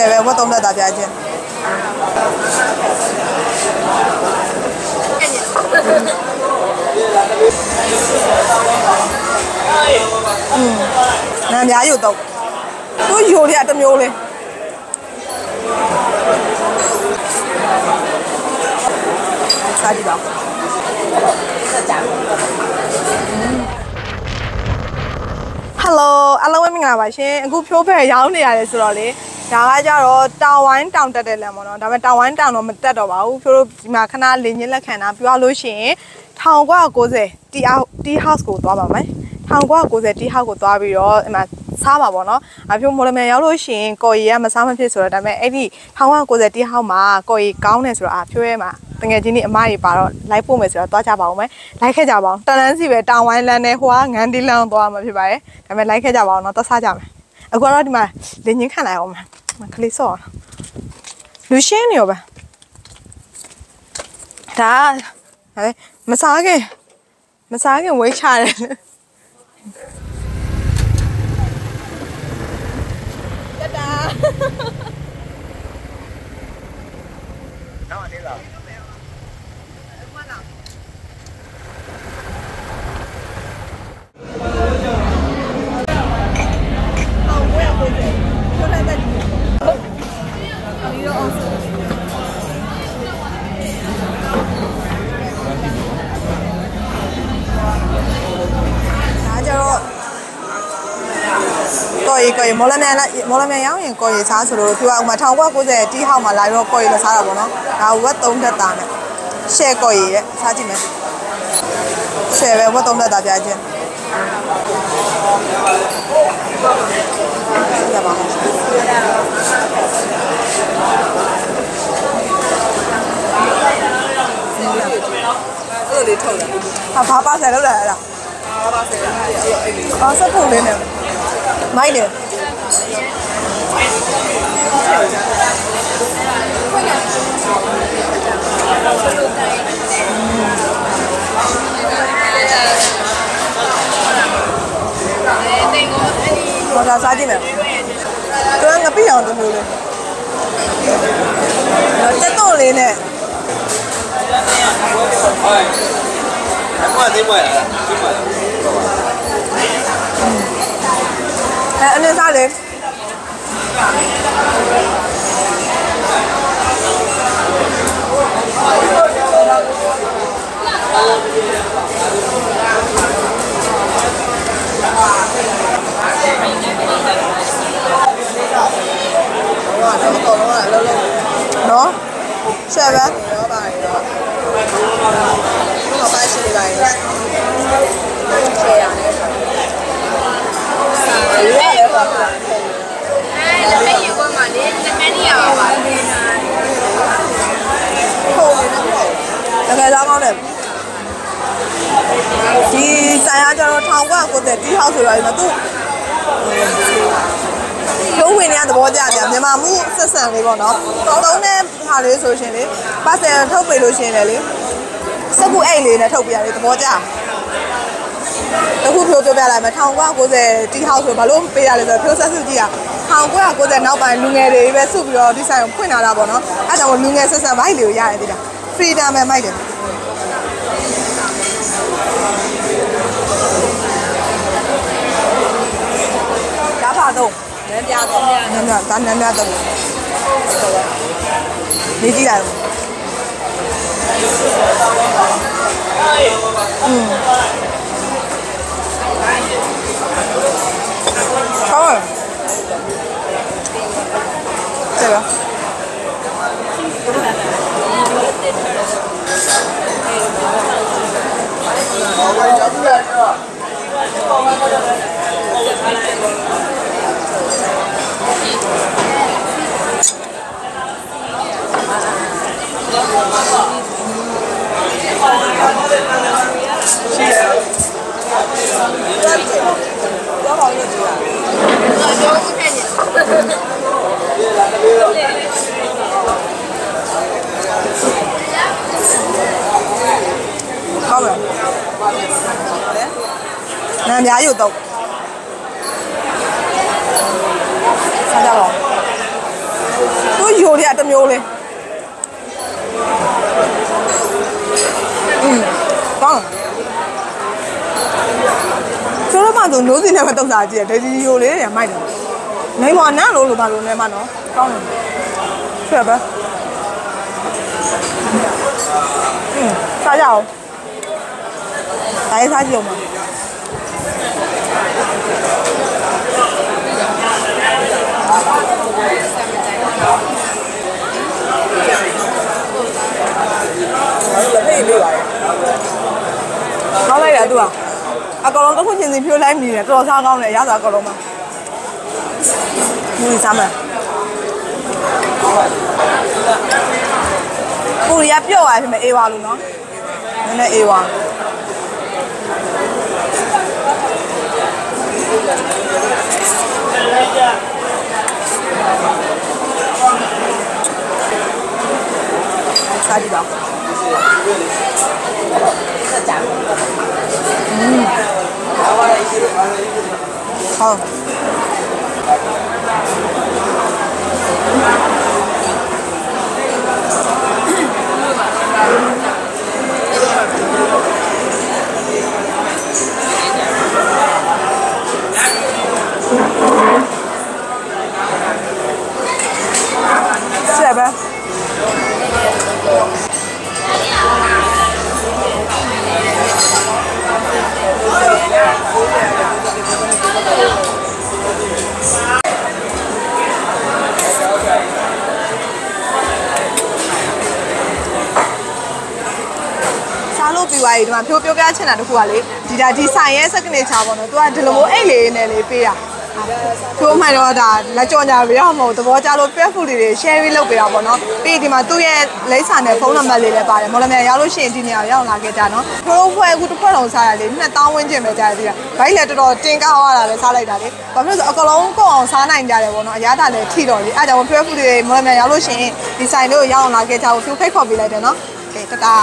share ပဲဝတ်သုံးသက်တာပြချင်းอืมနားအများယူတော့သူယူလေးအတစ်မျိုးလေးစားကြည့်ပါဟယ်လိုအားလုံးပဲမင်္ဂလာပါရှင်အခုဖြိုးဖဲရောင်းနေရတယ်ဆိုတော့လေ ဒါကကြတော့တောင်ဝိုင်းတောင်တက်တဲ့လမ်းပေါ့နော်ဒါပေမဲ့တောင်ဝိုင်းတောင်တော့မတက်တော့ပါဘူးဖြိုးတို့ဒီမှာခဏလင်းချင်းလက်ခံတာပြောလို့ရှိရင်1990 tea tea house ကိုသွားပါမယ်1990 tea house ကိုသွားပြီးတော့ဒီမှာစားပါပေါ့နော်အဖြိုးမော်လမြိုင်ရောက်လို့ရှိရင်ကော်ရီကမစားမဖြစ်ဆိုတော့ဒါပေမဲ့အဲ့ဒီ1990 tea house မှာကော်ရီကောင်းတယ်ဆိုတော့အဖြိုးရဲ့မှာတငယ်ချင်းတွေအမတွေပါတော့လိုက်ပို့မယ်ဆိုတော့သွားကြပါဦးမယ်လိုက်ခဲ့ကြပါအောင်တန်တန်းစီပဲတောင်ဝိုင်းလန်းနဲ့ဟိုကငန်းဒီလန်းသွားမှာဖြစ်ပါတယ်ဒါပေမဲ့လိုက်ခဲ့ကြပါအောင်တော့သွားစားကြမယ် အခုတော့ဒီမှာလင်းချင်းခံလိုက်အောင်မယ်ခလေးစော့လူရှင်းနေရောပဲဒါဟဲ့မစားခင်မစားခင်ဝေးချတယ်တတာဒါ ကော်ရီကော်ရီမော်လမြိုင်လာမော်လမြိုင်ရောက်ရင်ကော်ရီစားဆိုလို့သူကဥမာ1990တီးဟောက်မှာလာပြီးတော့ကော်ရီလည်းစားတာပေါ့နော်ဒါဝက်3တက်တာနဲ့ရှယ်ကော်ရီရဲ့စားကြည့်မယ်ရှယ်ပဲဝက်3တက်တာပြချင်းရပါမယ်အဲ့လိုလေးထုတ်တယ်ဟာဘာပါဆယ်လောက်လာလားအော်ဆက်ဖို့လေးနဲ့ မိုက်တယ်ဘာသာစားကြည့်မယ်သူကငပိအောင်တမျိုးလေးတော့တက်တော့လေးနဲ့ Em mua tí mười à? Tí mười. အဲအနေစားလေးနော်ရှယ်ပဲရောပါရောဘာပါရှိနေပါလဲရှယ်ရတယ်ရွေးရပါပါ အဲလက်မယူကမှလေလက်မနေရပါဘူး ဟုတ်တယ်တကယ်သားကောင်းတယ်ဒီဆိုင်အားကျတော့ 1990တီးဟောက်ဆိုတော့ဒီမှာသူလုံးဝင်နေတဲ့သဘောကျတယ်မြန်မာမှုဆက်ဆံလေးပေါ့နော်သုံးတဲ့ဟာလေးဆိုရှင်လေပါဆယ်ထုတ်ပေးလို့ရှင်လေလေစက်ကူအိတ်လေးနဲ့ထုတ်ပြရတယ်သဘောကျတခုပြောပြပြလိုက်မယ်1990တီးဟောက်ဆိုဘာလို့ပေးရလဲဆိုတော့ပြောဆက်စုကြည့်ရ1990နောက်ပိုင်းလူငယ်တွေပဲစုပြီးတော့ဒီဆိုင်ကိုဖွင့်လာတာပေါ့နော်အဲဒါကြောင့်လူငယ်ဆက်ဆံဘိုက်လေးကိုရတယ်တိလား freedom ပဲမိုက်တယ် nè nè tao nè nè tao đi đi làm ừ thôi Đây rồi. အများကြီးကိုတော့ဆက်ကြတော့သူ့ယိုတွေကတစ်မျိုးလေးอืมကောင်းကျွန်တော်မှသူနိုးစင်နဲ့မတုံတာကြည့်တယ်ဒေဒီယိုလေးတွေမိုက်တယ်မိမောနန့်လို့လို့ပါလို့လဲမနော်ကောင်းတယ်ဆက်ပါ嗯，啥家伙？来啥酒吗？ ကောင်းလိုက်တာသူကအကောင်လုံးတစ်ခုချင်းစီဖြိုးလိုက်မြည်တယ်တော်တော်စားကောင်းတယ်ရစားအကောင်လုံးမှာမူစားမယ်ပူရီကပြော့သွားပြီမအေးပါလို့နော်နည်းနည်းအေးပါစားကြ သွားပြီဒီမှာဖြိုးပြောပြချင်တာတခုကလေဒီဒါဒီဆိုင်ရဲ့ signature ပေါ့နော်သူကဒီလိုမျိုးအိတ်လေးနဲ့လေးပေးတာဖြိုးမှန်တော့ဒါလက်ကြော်ညာပြရမဟုတ်သဘောကျလို့ pet food တွေ share လုပ်ပေးတာပေါ့နော်ပြီးဒီမှာသူ့ရဲ့လိပ်စာနဲ့ဖုန်းနံပါတ်လေးလည်းပါတယ်မော်လမြိုင်ရောက်လို့ရှိရင်ဒီနေရာရောက်လာခဲ့ကြနော်ဖြိုးဖွဲ့အခုတစ်ခွက်လုံးစားရလေ2000ဝန်းကျင်ပဲကြားရသေးတာဘိုက်လည်းတော်တော်တင်ကားသွားတာပဲစားလိုက်တာလေဘာဖြစ်လို့လဲဆိုအကလုံးကိုအောင်စားနိုင်ကြတယ်ပေါ့နော်အရသာလည်းထိတော့လေအဲဒါကြောင့် pet food တွေမော်လမြိုင်ရောက်လို့ရှိရင်ဒီဆိုင်လေးကိုရောက်လာခဲ့ကြဖို့ဖြိုးဖိတ်ခေါ်ပေးလိုက်တယ်နော်ကဲတတာ